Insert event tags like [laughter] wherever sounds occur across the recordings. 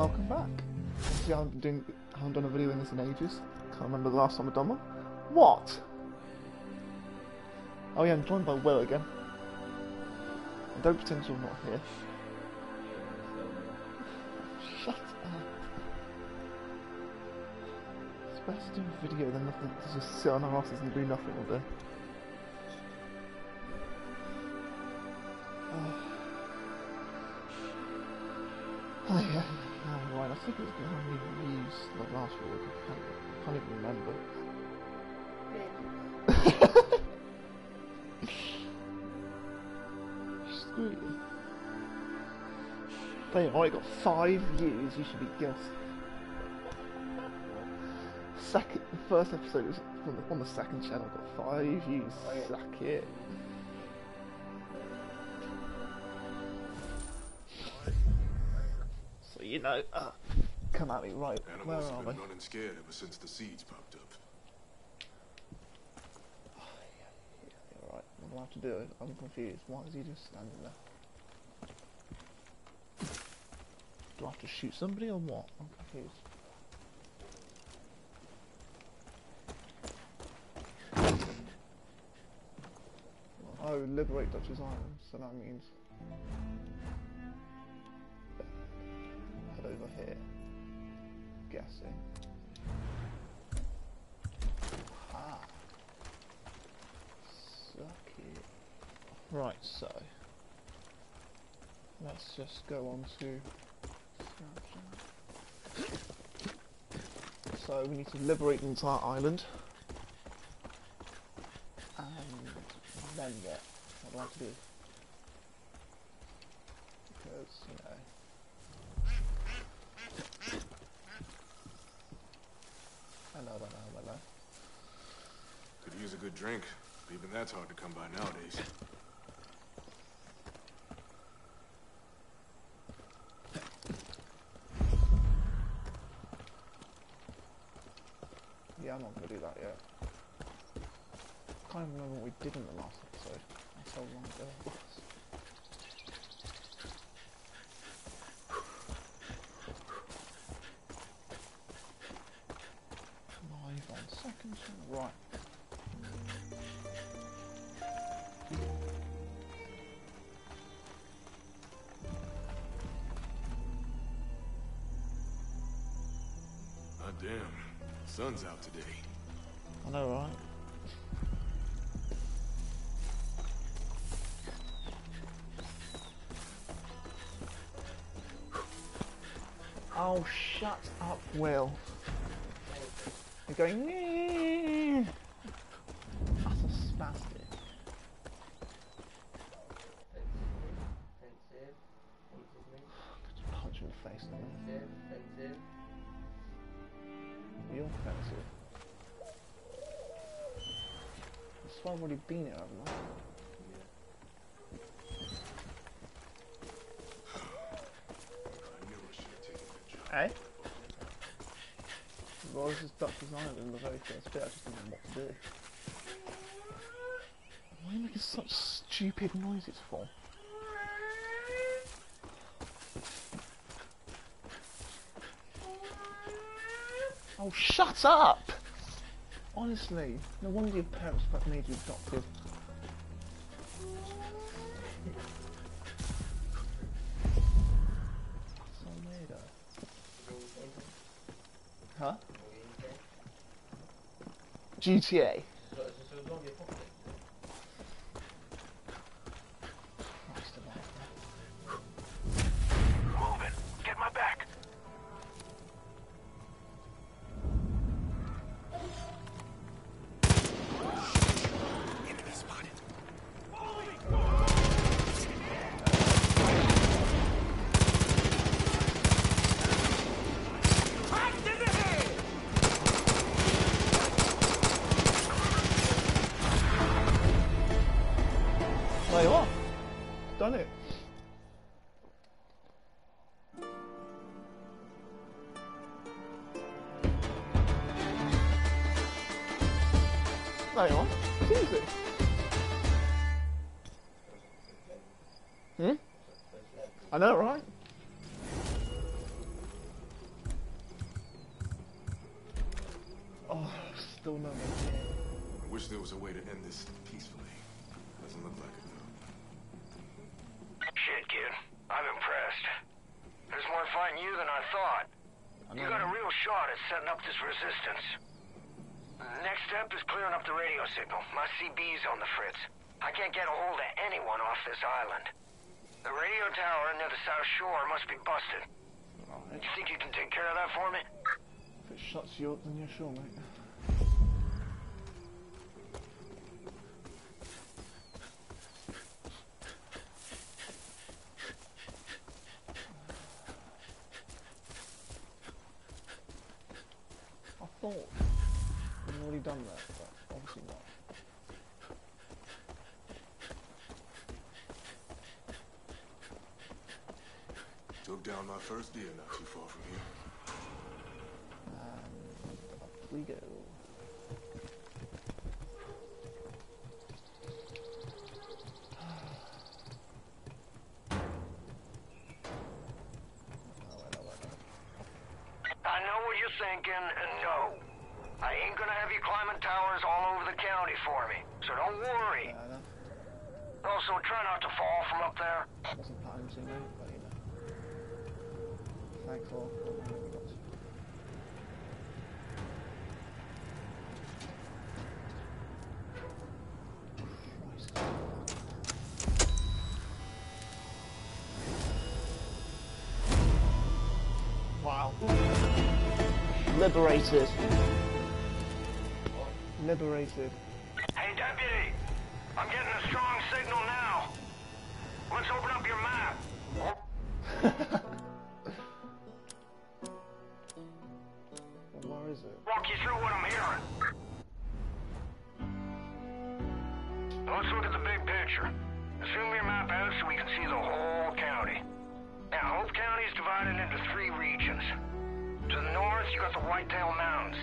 welcome back. See, I haven't, doing, haven't done a video in this in ages. Can't remember the last time I've done one. What? Oh yeah, I'm joined by Will again. And don't pretend you're not here. Shut up. It's better to do a video than nothing, to just sit on our asses and do nothing all day. [sighs] Oh yeah, oh, I think it was how many views the last video, I can't, I can't even remember. [laughs] Screw you. Damn, I got five views, you should be guessed. Second, the first episode was on the, on the second channel, got five views, suck it. So you know, uh, come at me, right, where Animals are have we? been running scared ever since the seeds popped up. Yeah, right, I have to do it, I'm confused, why is he just standing there? Do I have to shoot somebody or what? I'm confused. Oh, liberate Dutch's Island, so that means head over here. Guessing. Ah. Suck it. Right, so let's just go on to So we need to liberate the entire island. And then what? What do I have to do? Because, you know. Could use a good drink. Even that's hard to come by nowadays. Yeah, I'm not gonna do that yet. I Can't remember what we did in the last episode. That's how long ago it was. Oh, shut up, Will. You're going, "Nee." That's a spastic. Just punch in the face. You're offensive. That's why already been here, haven't? I knew I should have taken that job. Eh? Well, this is Duck Design in the bit, I just didn't know what to do. Why are you making such stupid noises for? Oh, shut up! Honestly, no wonder your parents made you adopted. GTA. CB's on the fritz. I can't get a hold of anyone off this island. The radio tower near the south shore must be busted. Right. You think you can take care of that for me? If it shuts you up, then you're sure, mate. I thought we'd already done that, but obviously not. Took down my first deer not too far from here. And up we go. Well, well. I know what you're thinking, and no. I ain't gonna have you climbing towers all over the county for me, so don't worry. Also, try not to fall from up there. Christ. Wow. Liberated. Liberated. Picture. Zoom your map out so we can see the whole county. Now, Hope County is divided into three regions. To the north, you got the Whitetail Mountains.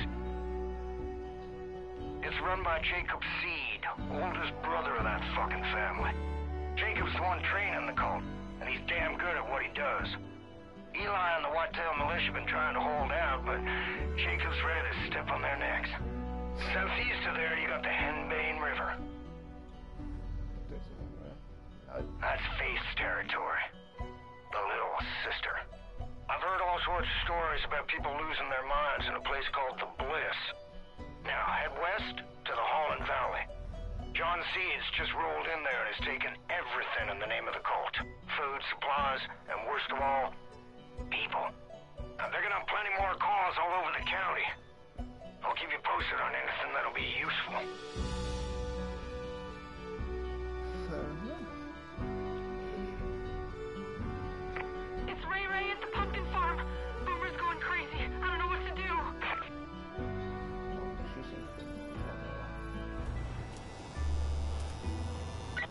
It's run by Jacob Seed, oldest brother of that fucking family. Jacob's the one training the cult, and he's damn good at what he does. Eli and the Whitetail Militia been trying to hold out, but Jacob's ready to step on their necks. Southeast of there, you got the Henbane River. That's Faith's territory. The little sister. I've heard all sorts of stories about people losing their minds in a place called the Bliss. Now head west to the Holland Valley. John Seeds just rolled in there and has taken everything in the name of the cult. Food, supplies, and worst of all, people. Now they're gonna have plenty more calls all over the county. I'll keep you posted on anything that'll be useful.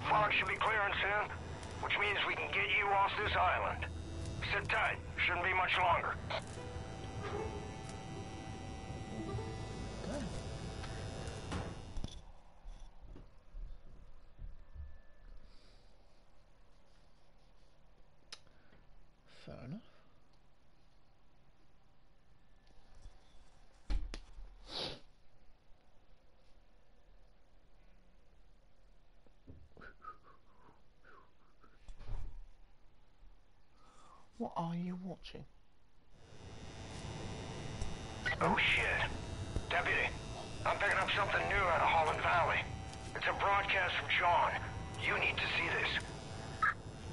Fog should be clearing soon, which means we can get you off this island. Sit tight. Shouldn't be much longer. Okay. Fair enough. What are you watching? Oh shit. Deputy, I'm picking up something new out of Holland Valley. It's a broadcast from John. You need to see this.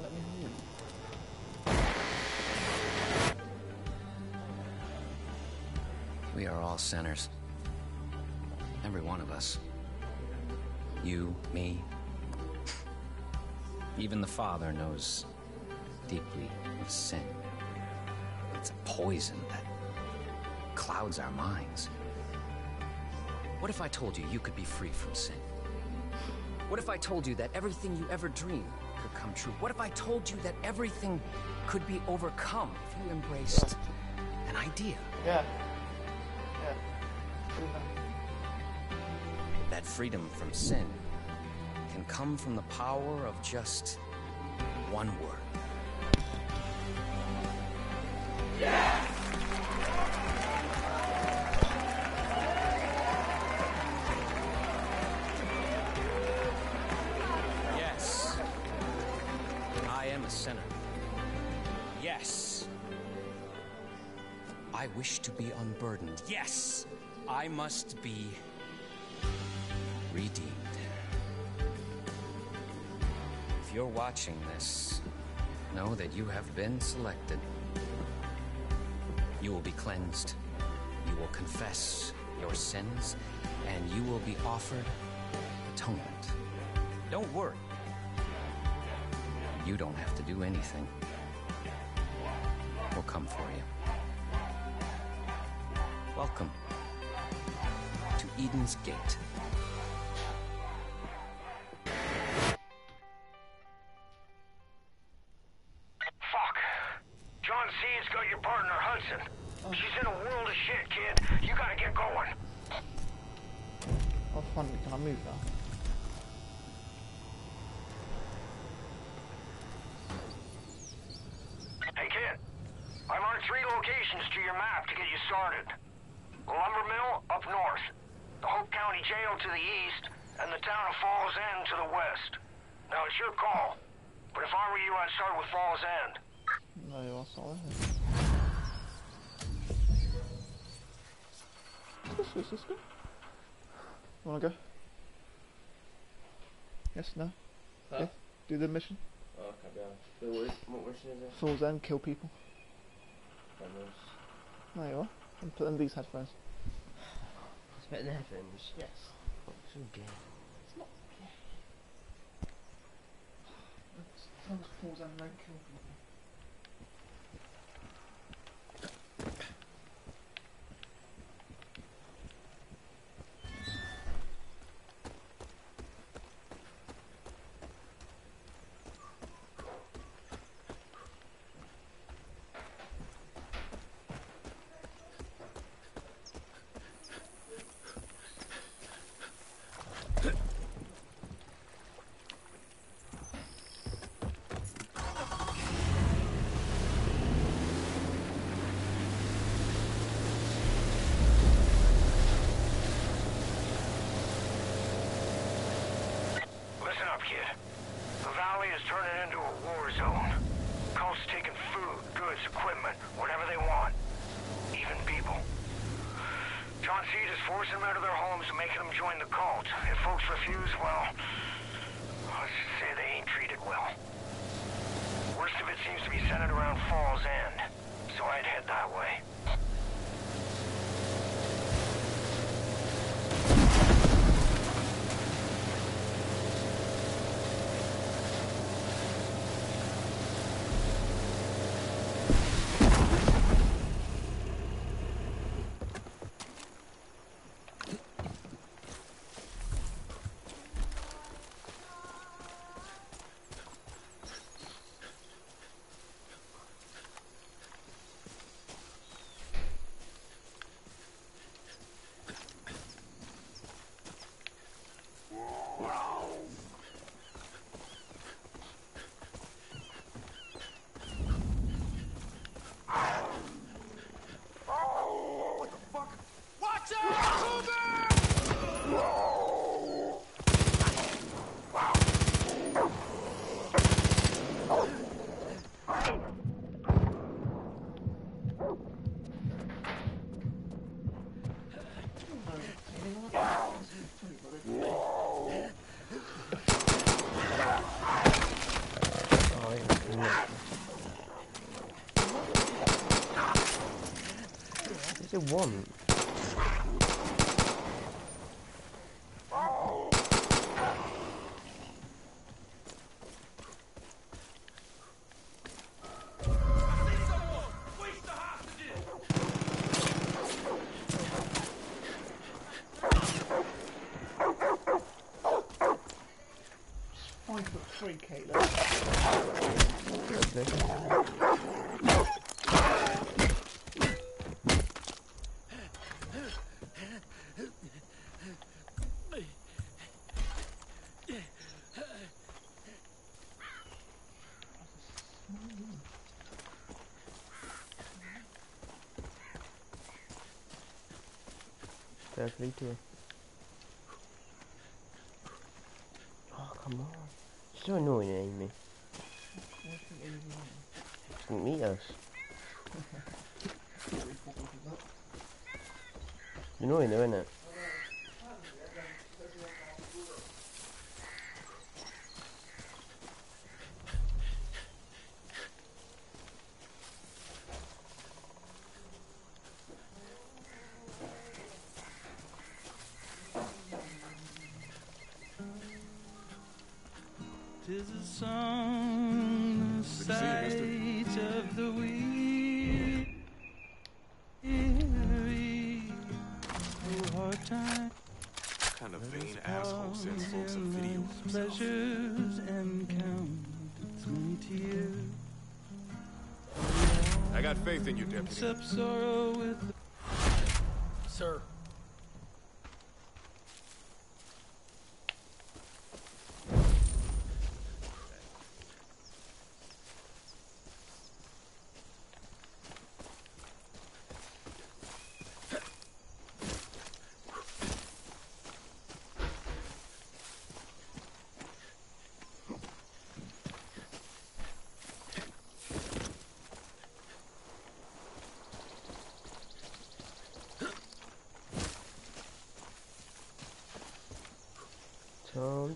Let me read. We are all sinners. Every one of us. You, me. Even the Father knows deeply of sin. It's a poison that clouds our minds. What if I told you you could be free from sin? What if I told you that everything you ever dreamed could come true? What if I told you that everything could be overcome if you embraced an idea? Yeah. Yeah. That freedom from sin can come from the power of just one word. Yes. I am a sinner. Yes. I wish to be unburdened. Yes. I must be redeemed. If you're watching this, know that you have been selected. You will be cleansed. You will confess your sins, and you will be offered atonement. Don't worry. You don't have to do anything. We'll come for you. Welcome to Eden's Gate. Your map to get you started. The lumber mill up north, the Hope County Jail to the east, and the town of Falls End to the west. Now, it's your call. But if I were you, I'd start with Falls End. No, you're sorry. This is this good. Wanna go? Yes, no? Huh? Yeah. Do the mission. Oh, okay, yeah. What, what mission is it? Falls End, kill people. No, you are. And put in these headphones. It's better than headphones. Yes. Oh, so gay. It's not [sighs] It's Falls End, then kid. The valley is turning into a war zone. Cults taking food, goods, equipment, whatever they want. Even people. John Seed is forcing them out of their homes and making them join the cult. If folks refuse, well, let's just say they ain't treated well. Worst of it seems to be centered around Falls End, so I'd head that way. Want? exactly too. Oh, come on. So annoying, Amy. Didn't meet us. annoying though, isn't it? up sorrow. un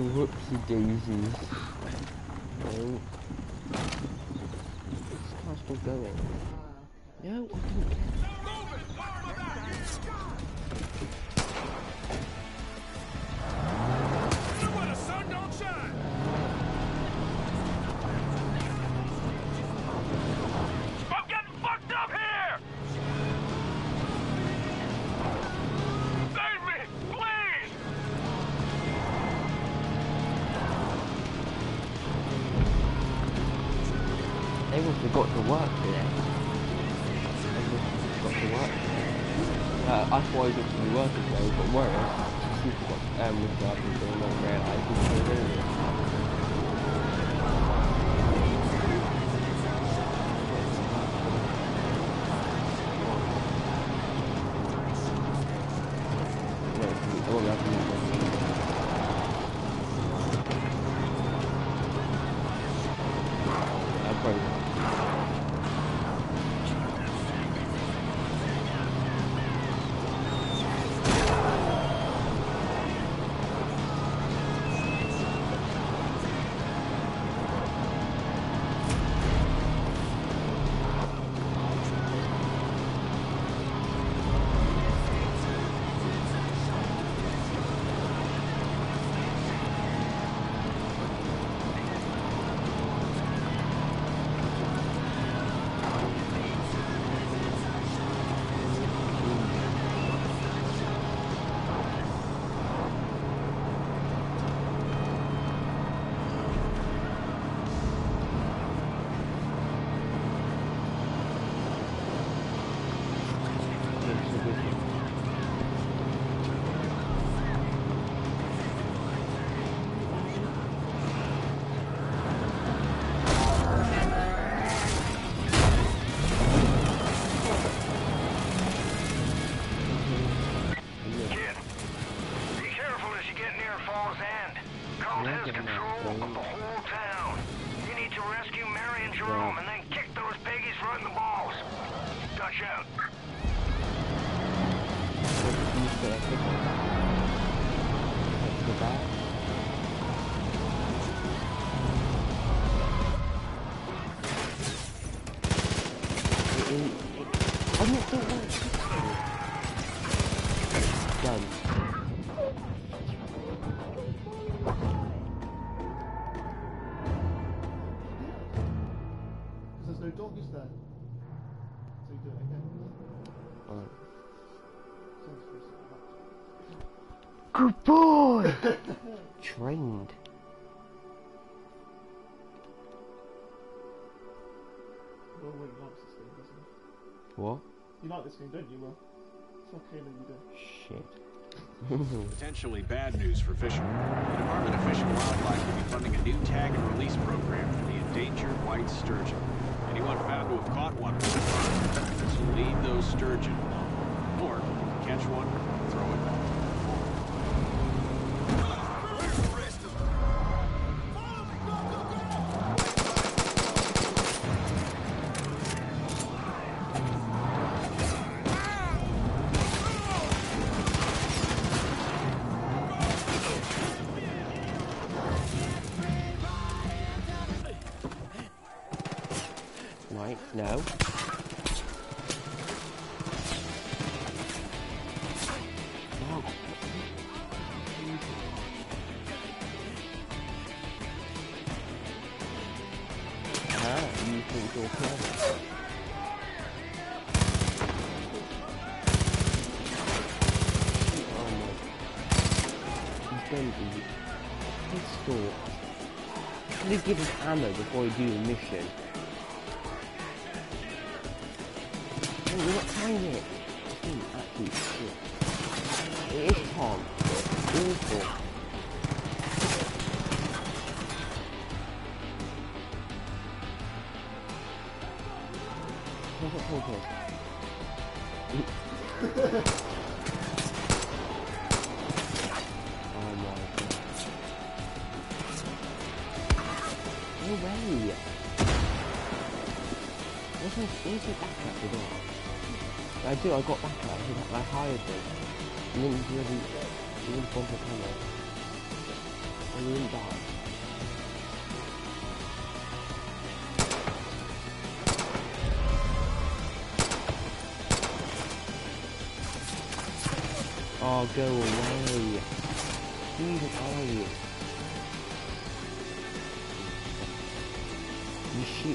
to whoopsie daisies. Good boy! [laughs] Trained. Will really likes this game, doesn't he? What? You like this game, don't you, Will? It's not Kayla, you do. Shit. [laughs] [laughs] Potentially bad news for fishermen. The Department of Fish and Wildlife will be funding a new tag and release program for the endangered white sturgeon. Anyone found to have caught one will be fined. Lead those sturgeon alone. Or, catch one, throw it back. Have given ammo before you do the mission. Way! Where's my, as well? I do, I got backup, I, hired them. You didn't, you didn't bump the camera. And didn't die. Oh, go away. Who are you? I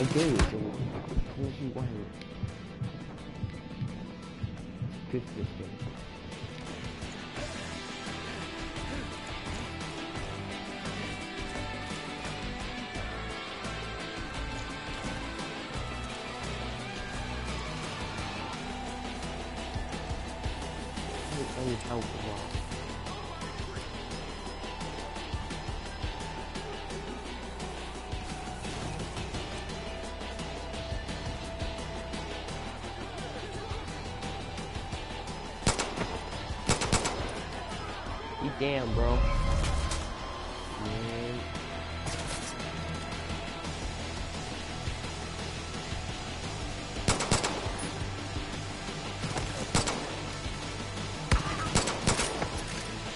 what do you? Good for damn, bro. Man.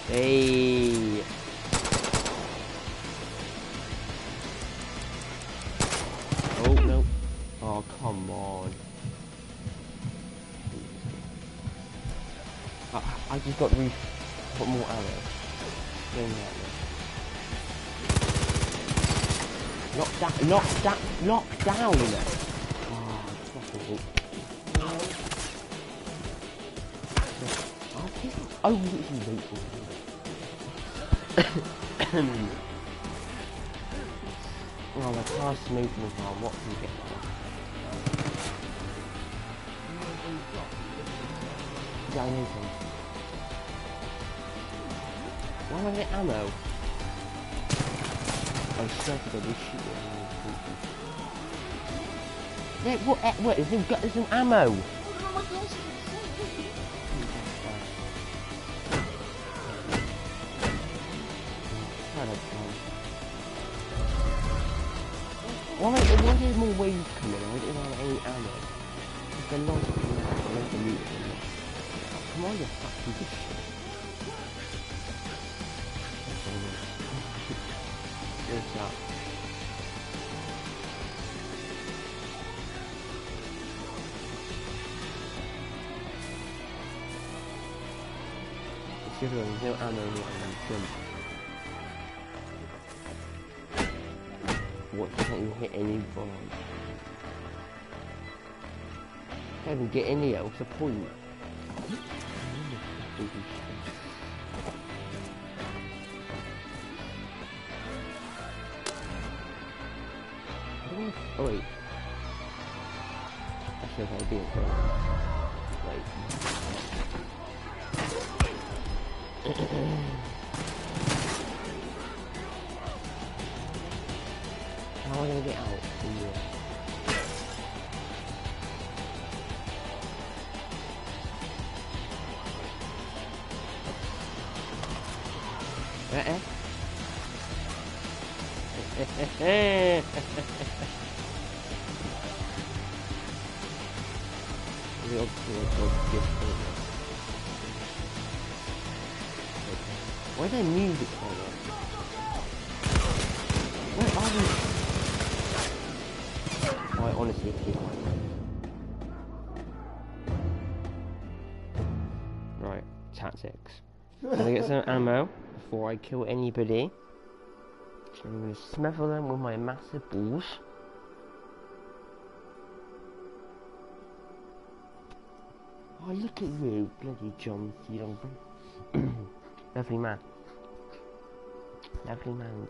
Hey. Oh no. Oh come on. I, I just got re put more ammo. Me that. Knock down, knock down, knock down. Oh, ah, fucking Oh, is- oh, this is me. [coughs] Oh, my car's smoking as well. What can you get now? Yeah, I know some. Why I getting ammo? I to God, this shit Yeah, what, eh, what, some, there's some ammo! Shut up, Tom. Why, why there more waves coming? I didn't have any ammo. It's a lot of loads of mutants. Come on, you fucking bitch. It's the other one, there's no ammo it. What can't you hit any bombs? Can't even get any else a point. Oh wait. I should have idea for Wait. How am I gonna get out here? Uh-uh. Real [laughs] some ammo before I kill anybody. So I'm gonna smother them with my massive balls. Oh, look at you, bloody John Young. [coughs] Lovely man. Lovely man.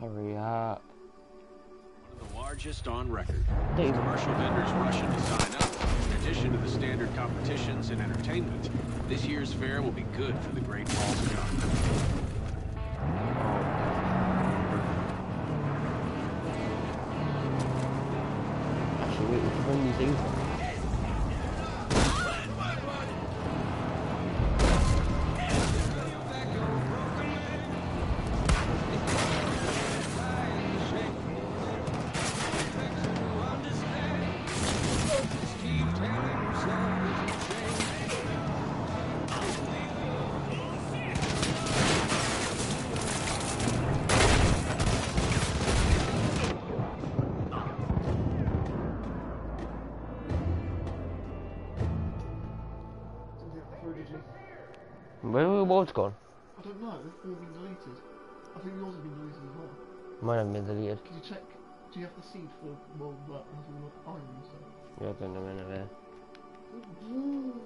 Hurry up. The largest on record. Commercial vendors rushing to sign up. Addition to the standard competitions and entertainment, this year's fair will be good for the Great Falls wait, which Where were the gone? I don't know. They've all been deleted. I think yours have been deleted as well. Mine haven't been deleted. Can you check? Do you have the seed for well, that has all the iron and stuff? Yeah, I don't know anywhere.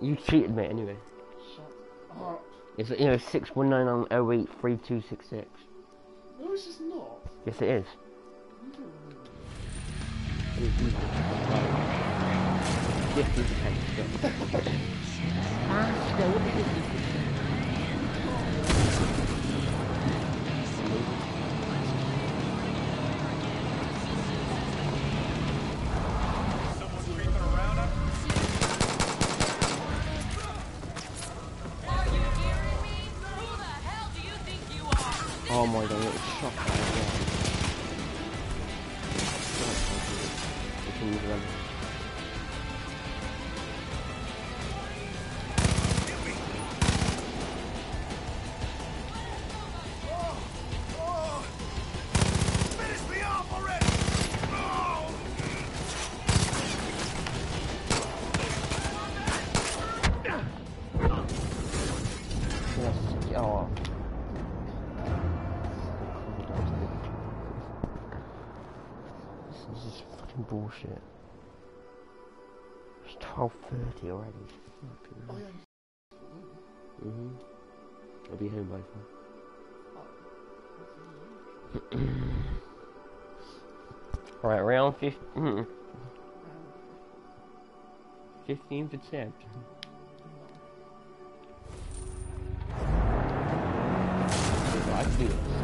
You cheated me anyway. Shut up. It's you know six one nine on oh eight three two six six. No, it's just not. Yes, it is. You don't know. Yes, it's okay. Master, what is this? Bullshit. It's twelve thirty already. Oh yeah. Mhm. I'll be home by four. [coughs] right, round fifteen. Fifteenth attempt. I can do.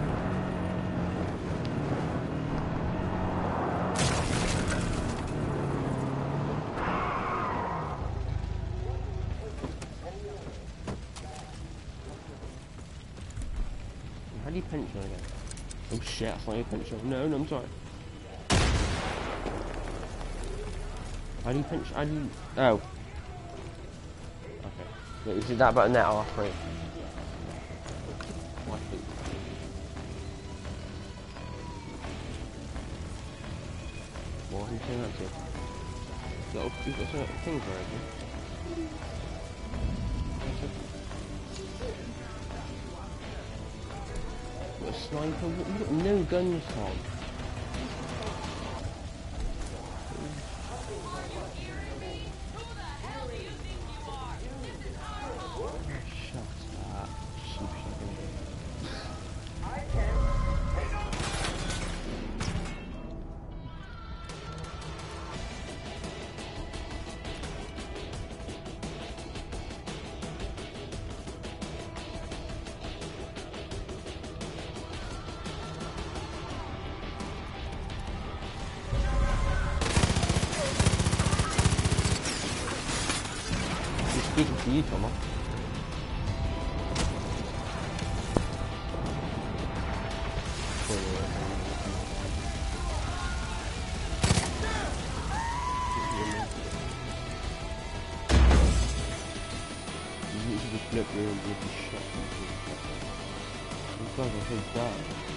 How do you punch one again? Oh shit, that's not your pinch off. No, no, I'm sorry. How do you pinch? How do you. Oh. Okay. Wait, is it that button there? Oh, free. What are you saying that to? Got, you've got some things already. A sniper? What- You've You flip your and give the shot. These guys are so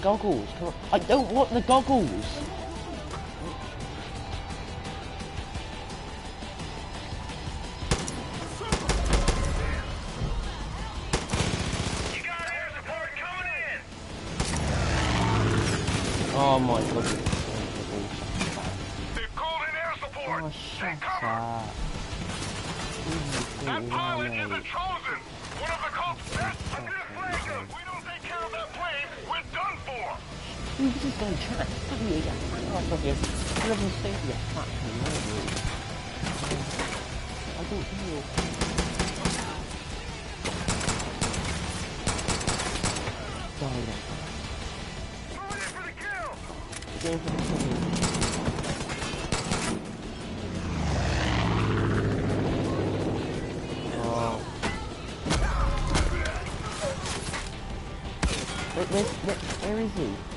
goggles? I don't want the goggles! Going. Oh, fuck you. I no. I don't in for the kill! Going for the second. Oh. Wait, wait, wait, where is he?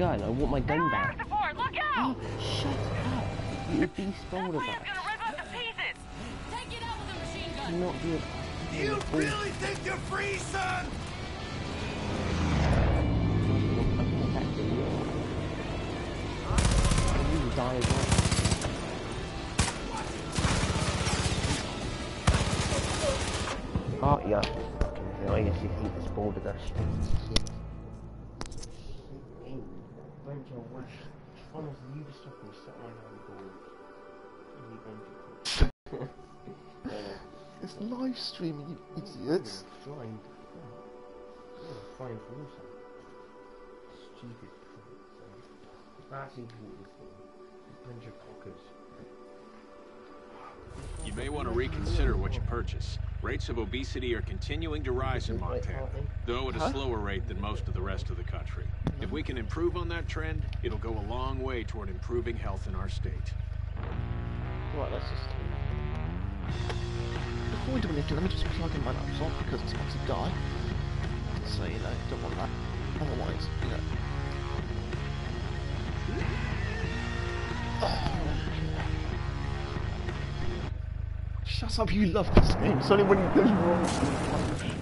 Gun? I want my gun back. look out! Oh, shut up! You beast That boulder plane's back. gonna rip us to pieces! Take it out with a machine gun. Do not be a... You really think you're free, son? You die well. Oh, yeah. Fucking hell, I guess you hate this boulder dash. Honestly, you just stop and sit on the [laughs] It's live streaming, you idiots. Flying. Flying for also. Stupid. That's important. Cockers. You may want to reconsider what you purchase. Rates of obesity are continuing to rise in Montana, though at a slower rate than most of the rest of the country. If we can improve on that trend, it'll go a long way toward improving health in our state. Right, let's just. Before we do anything, let me just plug in my laptop because it's about to die. So, you know, don't want that. Otherwise, you know. Oh, Shut up, you love this game. It's only when it goes wrong.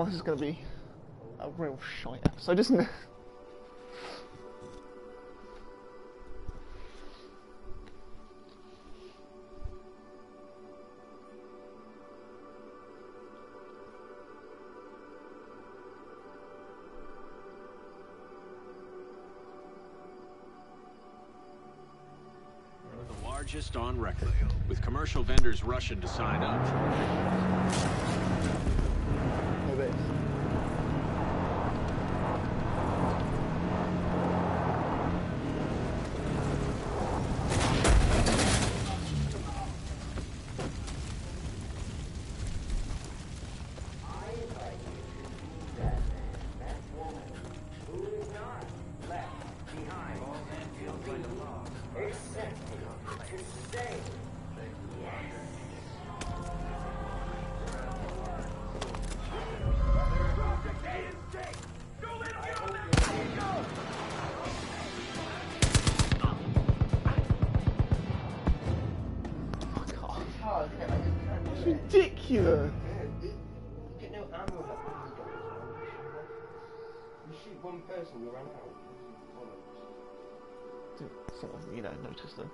Oh, this is gonna be a real shite episode, isn't it? The largest on record, with commercial vendors rushing to sign up this. Shoot one person, you run out. Bollocks. Sort of, you know, notice them.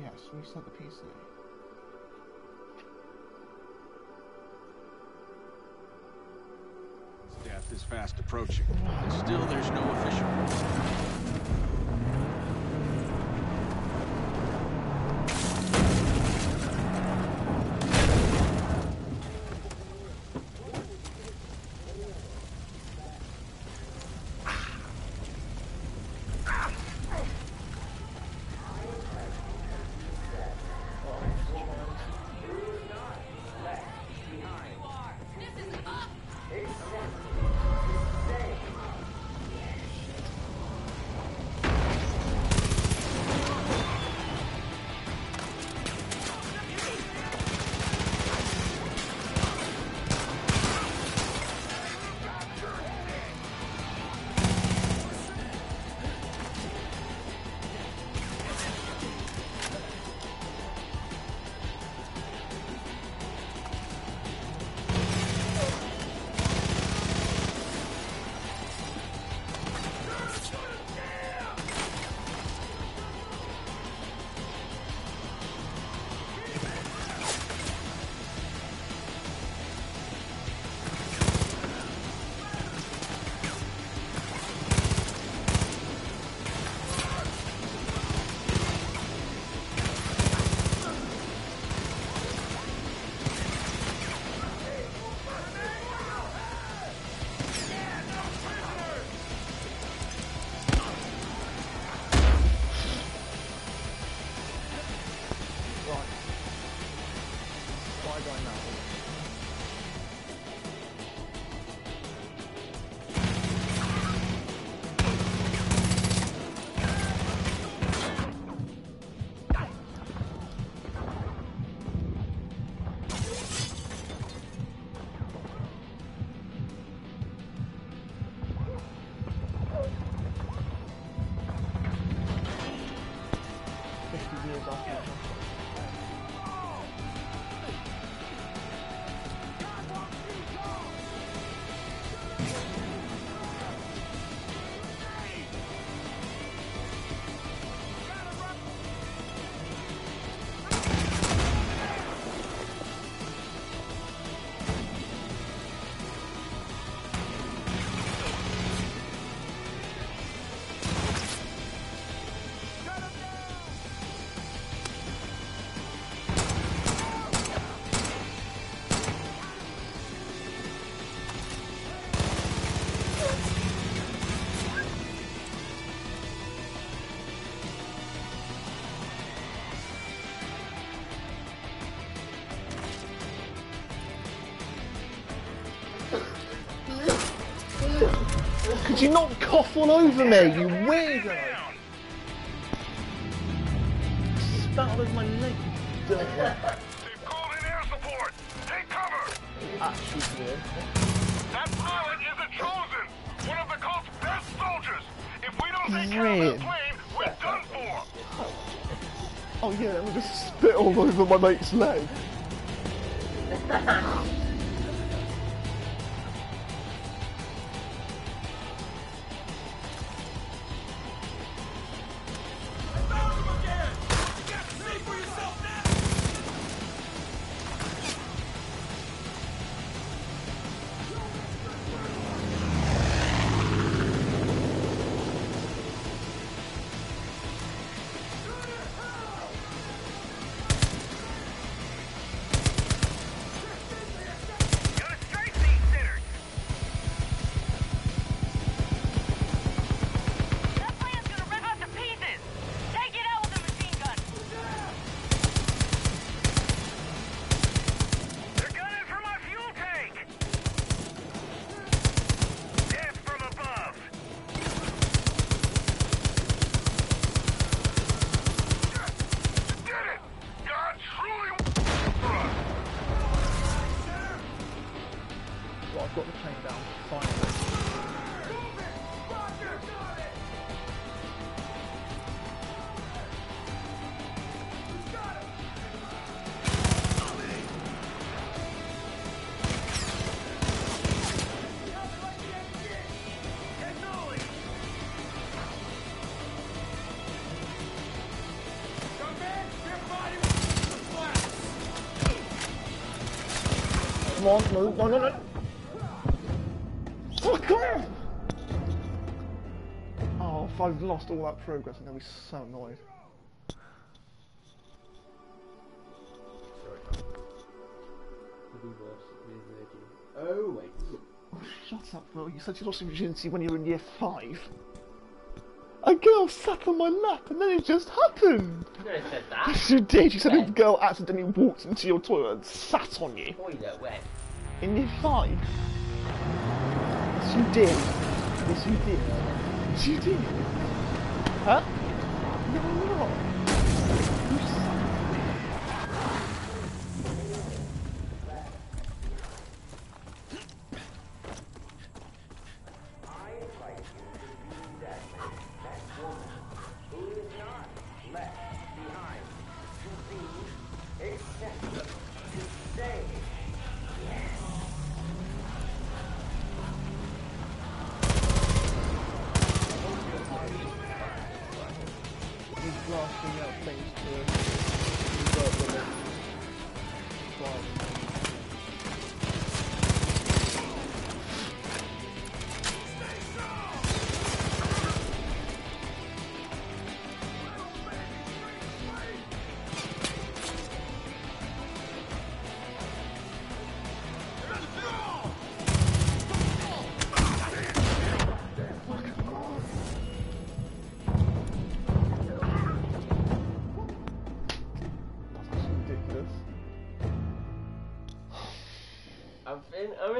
Yes, restart the PC. Death is fast approaching. Still, there's no official. Could you not cough all over me, you weirdo? Spat all over my leg. you dirtbag. They've called in air support. Take cover. Actually, weird. That pilot is a chosen. One of the cult's best soldiers. If we don't take care of Red. plane, we're done for. Oh yeah, let me just spit all over my mate's leg. [laughs] no, no, no, no. Fuck off! Oh, if I've lost all that progress, I'm gonna be so annoyed. Oh wait. Oh, shut up, Will. You said you lost your virginity when you were in year five. A girl sat on my lap and then it just happened. You never said that. Yes, you did. You said a girl accidentally walked into your toilet and sat on you. Toilet when? In year five. Yes, you did. Yes, you did. Yes, you did. Huh? No, I'm not.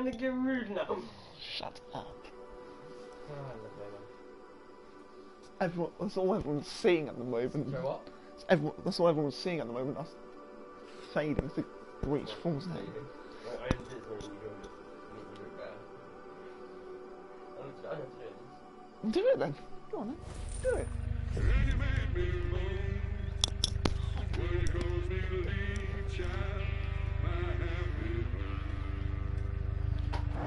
In, I'm in a good mood now. Shut up. Ah, oh, I love that one. Everyone, that's all everyone's seeing at the moment. So what? It's Everyone, that's all everyone's seeing at the moment. That's fading to reach Form's it go do it better. I don't, I don't do it. Do it then. Go on then. Do it. I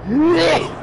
Yeah!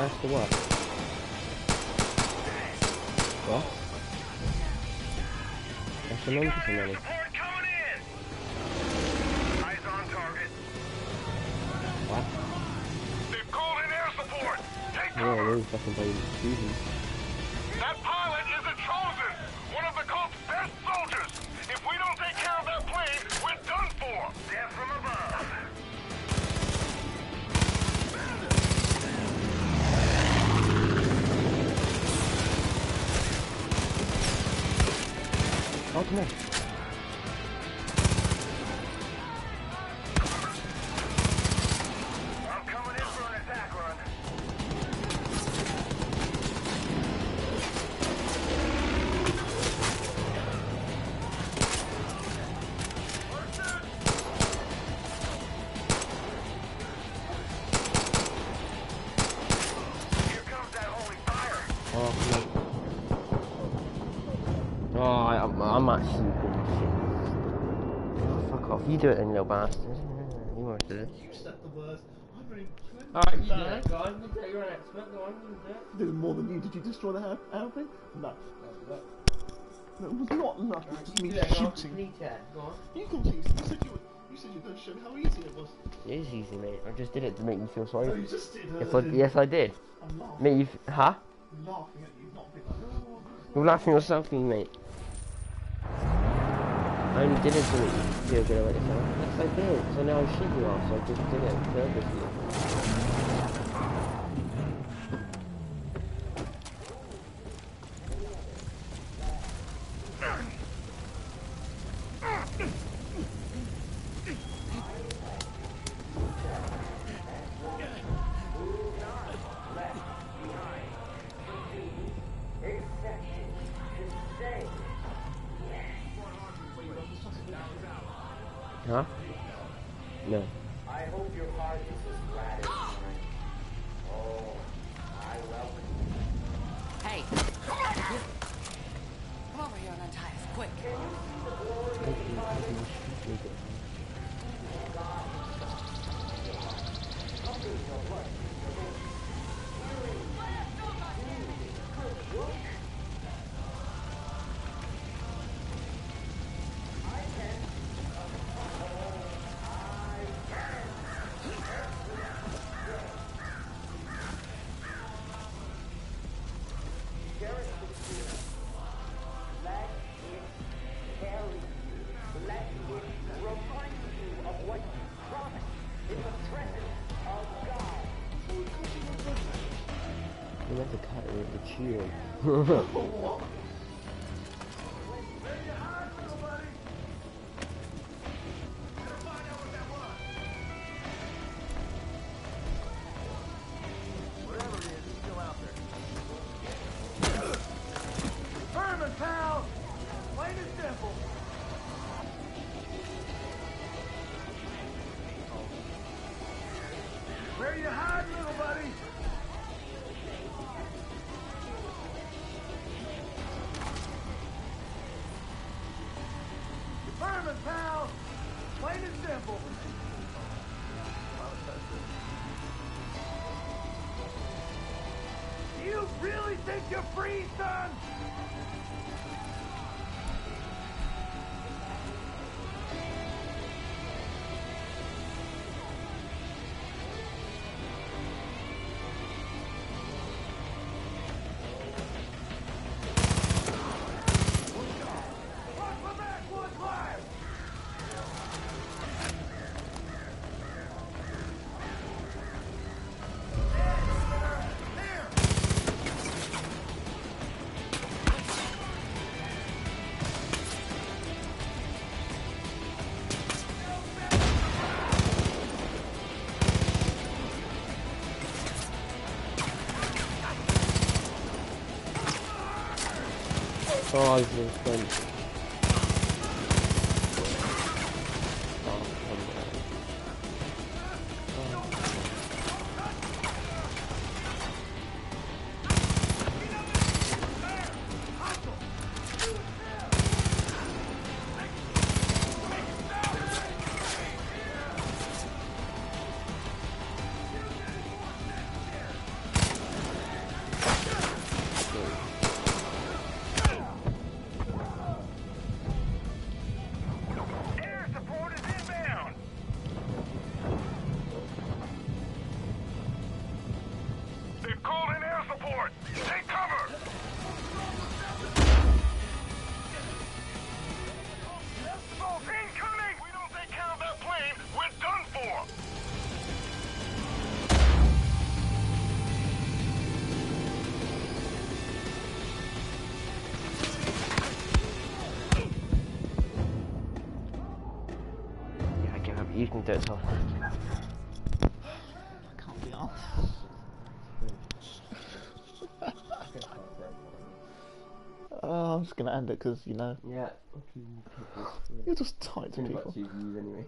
ask for what? What? That's a non-committal. Oh, do it then, you little bastard. You want to do it. You said the worst. I'm really. Alright, you do it. Go on, you do it. You're an expert. Go on, you do it. Did more than you. Did you destroy the air- airplane? No. No, it was not enough. It was just me shooting. Go on. You complete. You said you were. You said you were going to show me how easy it was. It is easy, mate. I just did it to make you feel sorry. No, you just did. Yes, uh, I, yes, I did. I'm laughing. Mate, you. f- Huh? I'm laughing at you, not being like, oh. You're laughing yourself, you mate. I didn't make you feel good yourself. Yes, I did. So now I'm shitting off, so I just didn't. it purposely. Huh? Us, quick. It with [laughs] Oh, he's in Just gonna end it because you know Yeah. you're just tight to people. anyway.